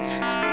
Yeah.